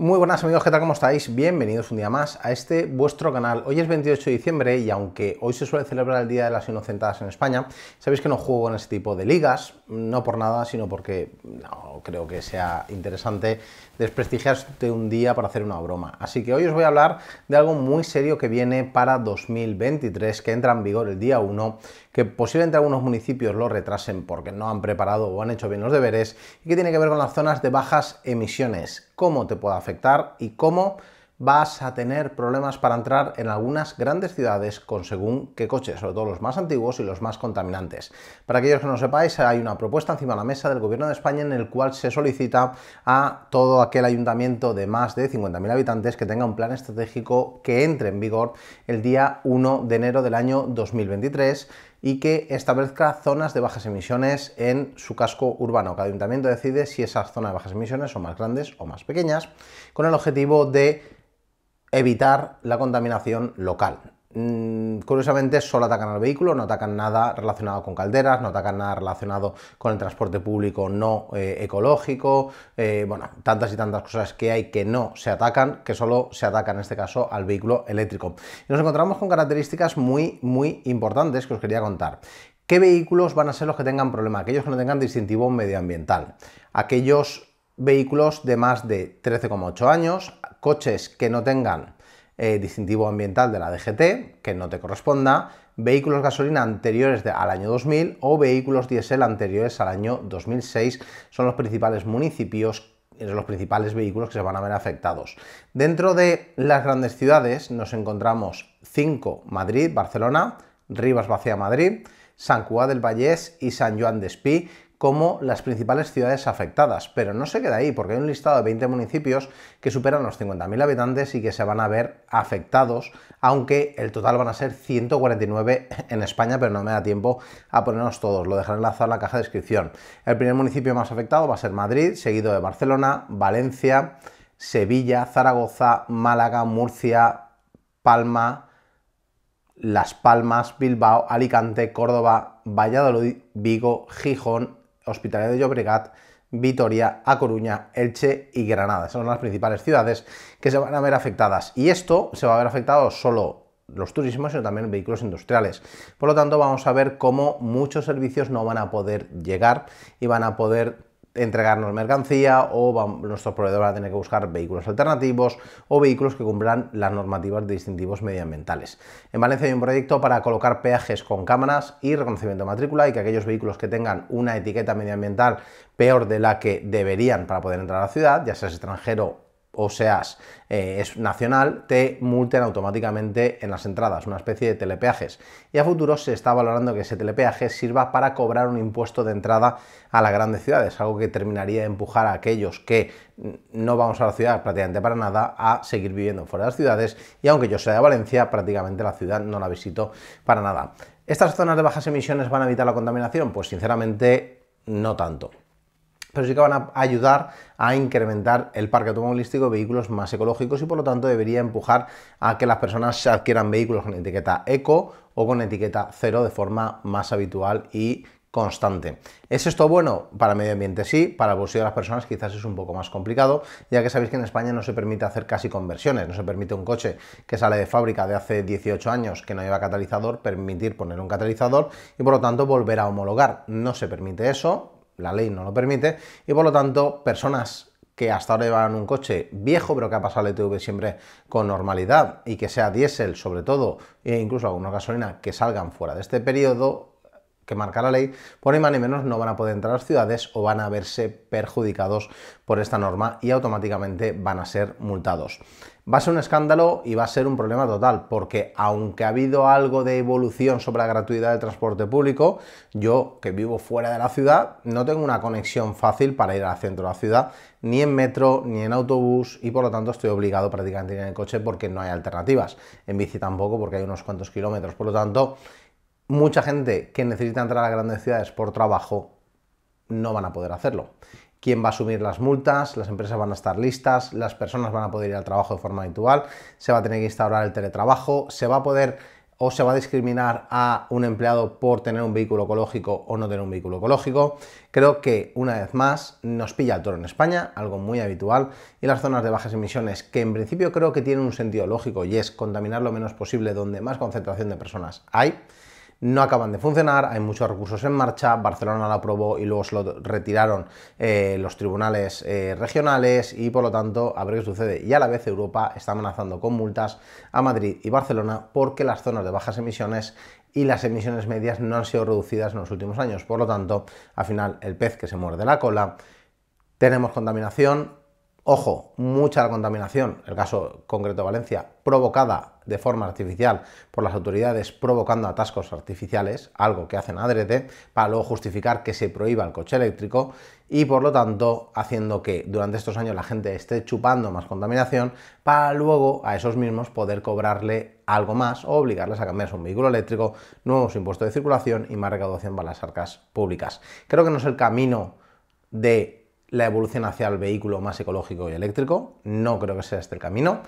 Muy buenas amigos, ¿qué tal? ¿Cómo estáis? Bienvenidos un día más a este vuestro canal. Hoy es 28 de diciembre y aunque hoy se suele celebrar el Día de las Inocentadas en España, sabéis que no juego en este tipo de ligas, no por nada, sino porque no creo que sea interesante desprestigiarte un día para hacer una broma. Así que hoy os voy a hablar de algo muy serio que viene para 2023, que entra en vigor el día 1, que posiblemente algunos municipios lo retrasen porque no han preparado o han hecho bien los deberes, y que tiene que ver con las zonas de bajas emisiones, cómo te puede afectar y cómo vas a tener problemas para entrar en algunas grandes ciudades con según qué coches, sobre todo los más antiguos y los más contaminantes. Para aquellos que no sepáis, hay una propuesta encima de la mesa del Gobierno de España en el cual se solicita a todo aquel ayuntamiento de más de 50.000 habitantes que tenga un plan estratégico que entre en vigor el día 1 de enero del año 2023 y que establezca zonas de bajas emisiones en su casco urbano. Cada ayuntamiento decide si esas zonas de bajas emisiones son más grandes o más pequeñas, con el objetivo de evitar la contaminación local. Mm, curiosamente solo atacan al vehículo, no atacan nada relacionado con calderas, no atacan nada relacionado con el transporte público no eh, ecológico, eh, bueno, tantas y tantas cosas que hay que no se atacan, que solo se atacan en este caso al vehículo eléctrico. Y nos encontramos con características muy, muy importantes que os quería contar. ¿Qué vehículos van a ser los que tengan problema? Aquellos que no tengan distintivo medioambiental, aquellos vehículos de más de 13,8 años, coches que no tengan eh, distintivo ambiental de la DGT, que no te corresponda, vehículos gasolina anteriores al año 2000 o vehículos diésel anteriores al año 2006 son los principales municipios los principales vehículos que se van a ver afectados. Dentro de las grandes ciudades nos encontramos 5 Madrid, Barcelona, Rivas Vacía Madrid, San Cuá del Vallés y San Joan de Espí, como las principales ciudades afectadas, pero no se queda ahí porque hay un listado de 20 municipios que superan los 50.000 habitantes y que se van a ver afectados, aunque el total van a ser 149 en España, pero no me da tiempo a ponernos todos, lo dejaré enlazado en la caja de descripción. El primer municipio más afectado va a ser Madrid, seguido de Barcelona, Valencia, Sevilla, Zaragoza, Málaga, Murcia, Palma, las Palmas, Bilbao, Alicante, Córdoba, Valladolid, Vigo, Gijón, Hospitalet de Llobregat, Vitoria, A Coruña, Elche y Granada. Son las principales ciudades que se van a ver afectadas. Y esto se va a ver afectado solo los turismos, sino también vehículos industriales. Por lo tanto, vamos a ver cómo muchos servicios no van a poder llegar y van a poder entregarnos mercancía o nuestros proveedores van a tener que buscar vehículos alternativos o vehículos que cumplan las normativas de distintivos medioambientales. En Valencia hay un proyecto para colocar peajes con cámaras y reconocimiento de matrícula y que aquellos vehículos que tengan una etiqueta medioambiental peor de la que deberían para poder entrar a la ciudad, ya sea extranjero o seas eh, es nacional, te multen automáticamente en las entradas, una especie de telepeajes. Y a futuro se está valorando que ese telepeaje sirva para cobrar un impuesto de entrada a las grandes ciudades, algo que terminaría de empujar a aquellos que no vamos a la ciudad prácticamente para nada a seguir viviendo fuera de las ciudades y aunque yo sea de Valencia, prácticamente la ciudad no la visito para nada. ¿Estas zonas de bajas emisiones van a evitar la contaminación? Pues sinceramente no tanto pero sí que van a ayudar a incrementar el parque automovilístico de vehículos más ecológicos y por lo tanto debería empujar a que las personas adquieran vehículos con etiqueta eco o con etiqueta cero de forma más habitual y constante. ¿Es esto bueno? Para el medio ambiente sí, para el bolsillo de las personas quizás es un poco más complicado, ya que sabéis que en España no se permite hacer casi conversiones, no se permite un coche que sale de fábrica de hace 18 años que no lleva catalizador, permitir poner un catalizador y por lo tanto volver a homologar. No se permite eso, la ley no lo permite, y por lo tanto, personas que hasta ahora llevan un coche viejo, pero que ha pasado el ETV siempre con normalidad y que sea diésel, sobre todo, e incluso alguna gasolina, que salgan fuera de este periodo que marca la ley, por ni más ni menos no van a poder entrar a las ciudades o van a verse perjudicados por esta norma y automáticamente van a ser multados. Va a ser un escándalo y va a ser un problema total, porque aunque ha habido algo de evolución sobre la gratuidad del transporte público, yo que vivo fuera de la ciudad no tengo una conexión fácil para ir al centro de la ciudad, ni en metro, ni en autobús, y por lo tanto estoy obligado prácticamente a ir en el coche porque no hay alternativas. En bici tampoco, porque hay unos cuantos kilómetros. Por lo tanto, mucha gente que necesita entrar a grandes ciudades por trabajo no van a poder hacerlo. Quién va a asumir las multas, las empresas van a estar listas, las personas van a poder ir al trabajo de forma habitual, se va a tener que instaurar el teletrabajo, se va a poder o se va a discriminar a un empleado por tener un vehículo ecológico o no tener un vehículo ecológico. Creo que una vez más nos pilla el toro en España, algo muy habitual, y las zonas de bajas emisiones, que en principio creo que tienen un sentido lógico y es contaminar lo menos posible donde más concentración de personas hay no acaban de funcionar, hay muchos recursos en marcha, Barcelona lo aprobó y luego se lo retiraron eh, los tribunales eh, regionales y por lo tanto a ver qué sucede. Y a la vez Europa está amenazando con multas a Madrid y Barcelona porque las zonas de bajas emisiones y las emisiones medias no han sido reducidas en los últimos años. Por lo tanto, al final el pez que se muerde la cola, tenemos contaminación, Ojo, mucha contaminación, el caso concreto de Valencia, provocada de forma artificial por las autoridades provocando atascos artificiales, algo que hacen adrede, para luego justificar que se prohíba el coche eléctrico y por lo tanto haciendo que durante estos años la gente esté chupando más contaminación para luego a esos mismos poder cobrarle algo más o obligarles a cambiarse un vehículo eléctrico, nuevos impuestos de circulación y más recaudación para las arcas públicas. Creo que no es el camino de la evolución hacia el vehículo más ecológico y eléctrico. No creo que sea este el camino,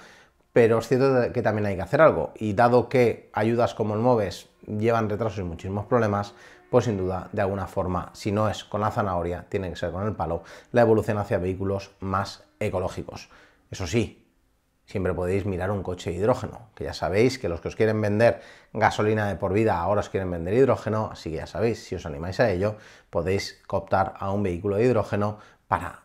pero es cierto que también hay que hacer algo. Y dado que ayudas como el MOVES llevan retrasos y muchísimos problemas, pues sin duda, de alguna forma, si no es con la zanahoria, tiene que ser con el palo, la evolución hacia vehículos más ecológicos. Eso sí, siempre podéis mirar un coche de hidrógeno, que ya sabéis que los que os quieren vender gasolina de por vida ahora os quieren vender hidrógeno, así que ya sabéis, si os animáis a ello, podéis cooptar a un vehículo de hidrógeno para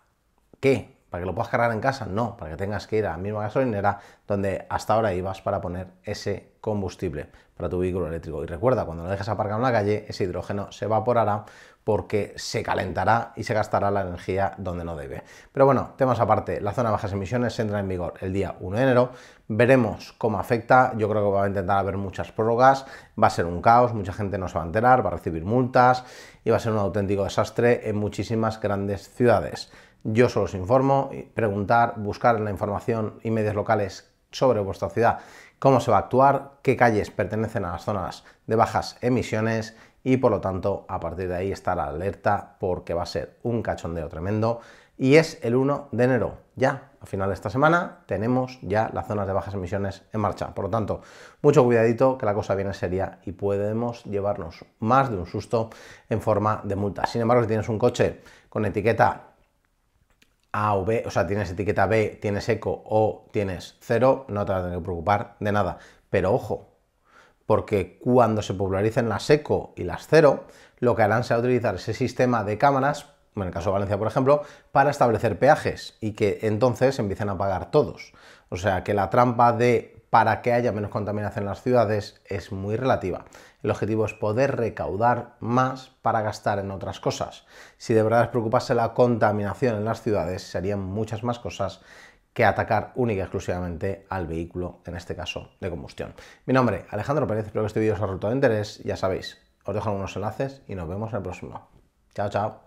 qué, para que lo puedas cargar en casa, no, para que tengas que ir a la misma gasolinera donde hasta ahora ibas para poner ese combustible para tu vehículo eléctrico. Y recuerda, cuando lo dejes aparcado en la calle, ese hidrógeno se evaporará porque se calentará y se gastará la energía donde no debe. Pero bueno, temas aparte, la zona de bajas emisiones entra en vigor el día 1 de enero, veremos cómo afecta, yo creo que va a intentar haber muchas prórrogas, va a ser un caos, mucha gente no se va a enterar, va a recibir multas y va a ser un auténtico desastre en muchísimas grandes ciudades. Yo solo os informo, preguntar, buscar la información y medios locales sobre vuestra ciudad, cómo se va a actuar, qué calles pertenecen a las zonas de bajas emisiones y por lo tanto a partir de ahí estar alerta porque va a ser un cachondeo tremendo y es el 1 de enero. Ya, a final de esta semana, tenemos ya las zonas de bajas emisiones en marcha. Por lo tanto, mucho cuidadito que la cosa viene seria y podemos llevarnos más de un susto en forma de multa. Sin embargo, si tienes un coche con etiqueta A o B, o sea, tienes etiqueta B, tienes eco o tienes cero, no te vas a tener que preocupar de nada. Pero ojo, porque cuando se popularicen las eco y las cero, lo que harán será utilizar ese sistema de cámaras, en el caso de Valencia por ejemplo, para establecer peajes y que entonces empiecen a pagar todos. O sea que la trampa de para que haya menos contaminación en las ciudades es muy relativa. El objetivo es poder recaudar más para gastar en otras cosas. Si de verdad les preocupase la contaminación en las ciudades, serían muchas más cosas que atacar única y exclusivamente al vehículo, en este caso de combustión. Mi nombre, Alejandro Pérez, espero que este vídeo os haya resultado de interés. Ya sabéis, os dejo algunos enlaces y nos vemos en el próximo. Chao, chao.